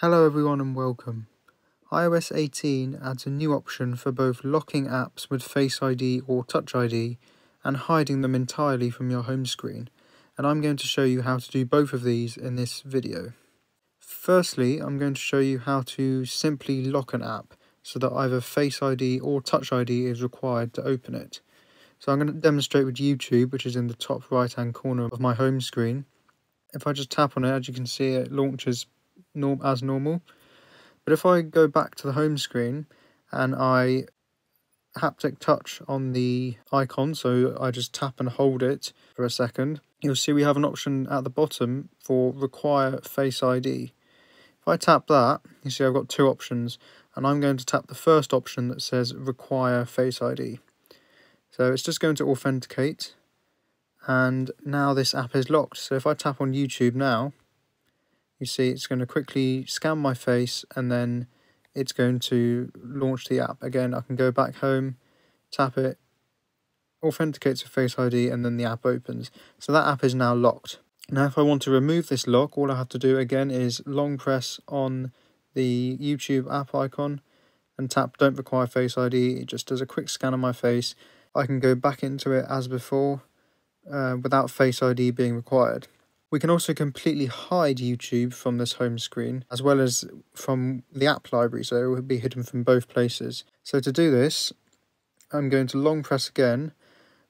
Hello everyone and welcome. iOS 18 adds a new option for both locking apps with Face ID or Touch ID and hiding them entirely from your home screen and I'm going to show you how to do both of these in this video. Firstly, I'm going to show you how to simply lock an app so that either Face ID or Touch ID is required to open it. So I'm going to demonstrate with YouTube, which is in the top right hand corner of my home screen. If I just tap on it, as you can see, it launches norm as normal. But if I go back to the home screen and I haptic touch on the icon, so I just tap and hold it for a second, you'll see we have an option at the bottom for require Face ID. If I tap that, you see I've got two options, and I'm going to tap the first option that says require Face ID. So it's just going to authenticate, and now this app is locked. So if I tap on YouTube now, you see it's going to quickly scan my face and then it's going to launch the app. Again, I can go back home, tap it, authenticates with Face ID, and then the app opens. So that app is now locked. Now, if I want to remove this lock, all I have to do again is long press on the YouTube app icon and tap Don't Require Face ID. It just does a quick scan of my face. I can go back into it as before uh, without Face ID being required. We can also completely hide YouTube from this home screen as well as from the app library so it will be hidden from both places. So to do this I'm going to long press again.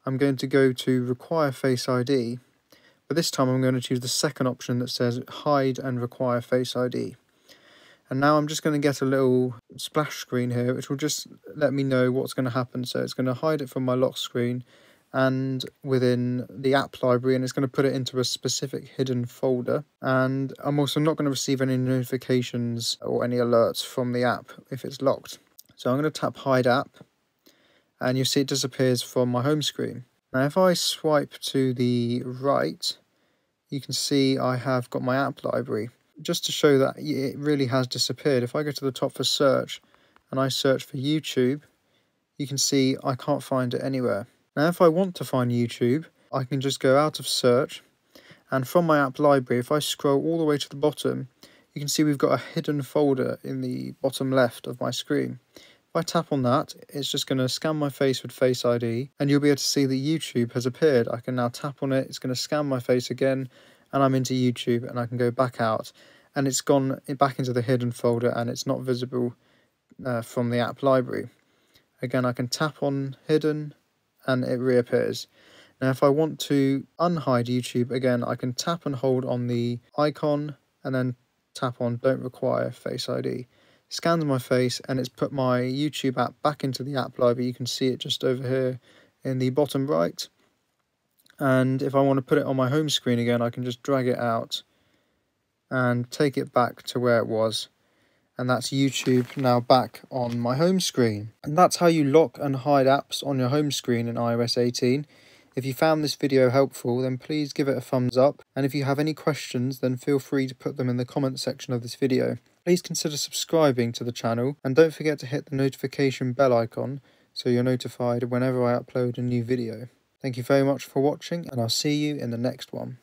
I'm going to go to require face ID but this time I'm going to choose the second option that says hide and require face ID. And now I'm just going to get a little splash screen here which will just let me know what's going to happen. So it's going to hide it from my lock screen and within the app library and it's going to put it into a specific hidden folder and I'm also not going to receive any notifications or any alerts from the app if it's locked. So I'm going to tap hide app and you see it disappears from my home screen. Now if I swipe to the right you can see I have got my app library. Just to show that it really has disappeared if I go to the top for search and I search for YouTube you can see I can't find it anywhere. Now if I want to find YouTube, I can just go out of search and from my app library, if I scroll all the way to the bottom, you can see we've got a hidden folder in the bottom left of my screen. If I tap on that, it's just going to scan my face with Face ID and you'll be able to see that YouTube has appeared. I can now tap on it, it's going to scan my face again and I'm into YouTube and I can go back out and it's gone back into the hidden folder and it's not visible uh, from the app library. Again, I can tap on hidden and it reappears. Now if I want to unhide YouTube again I can tap and hold on the icon and then tap on don't require face ID. Scans my face and it's put my YouTube app back into the app library. You can see it just over here in the bottom right. And if I want to put it on my home screen again I can just drag it out and take it back to where it was and that's YouTube now back on my home screen. And that's how you lock and hide apps on your home screen in iOS 18. If you found this video helpful then please give it a thumbs up and if you have any questions then feel free to put them in the comment section of this video. Please consider subscribing to the channel and don't forget to hit the notification bell icon so you're notified whenever I upload a new video. Thank you very much for watching and I'll see you in the next one.